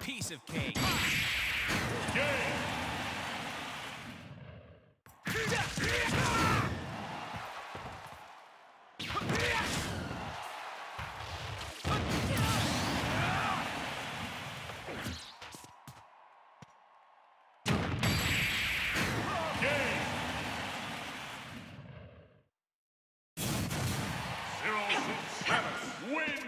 piece of cake. Zero six seven Win!